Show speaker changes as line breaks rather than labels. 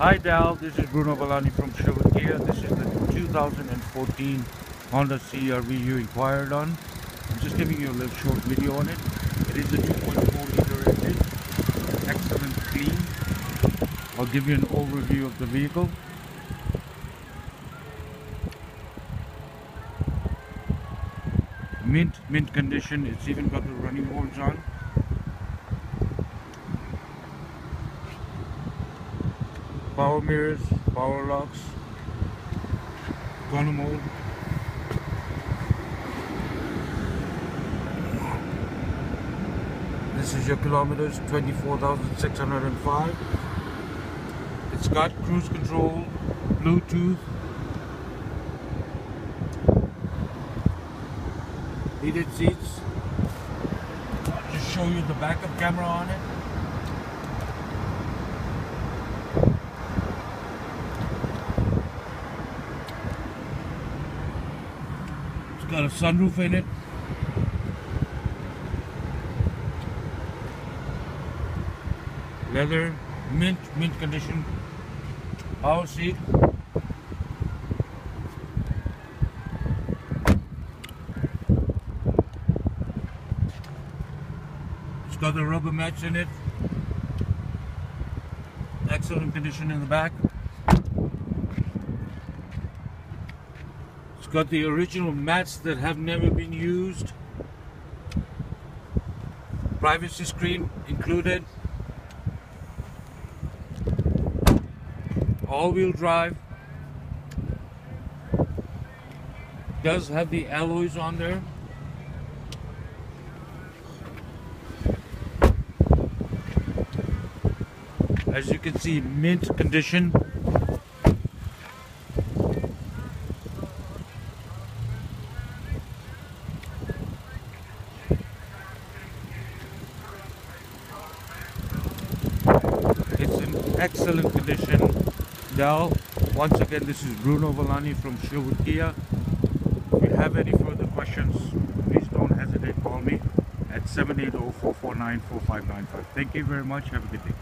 Hi Dal, this is Bruno Villani from Sherwood Kia. This is the 2014 Honda CRV you inquired on. I'm just giving you a little short video on it. It is a 2.4 liter engine, excellent clean. I'll give you an overview of the vehicle. Mint, mint condition. It's even got the running boards on. Power mirrors, power locks, gunner mode. This is your kilometers, 24,605. It's got cruise control, Bluetooth, heated seats. I'll just show you the backup camera on it. Got a sunroof in it. Leather, mint, mint condition. Power seat. It's got the rubber mats in it. Excellent condition in the back. Got the original mats that have never been used. Privacy screen included. All-wheel drive. Does have the alloys on there. As you can see, mint condition. Excellent condition. Now, once again, this is Bruno Valani from Sherwood Kia. If you have any further questions, please don't hesitate to call me at 780-449-4595. Thank you very much. Have a good day.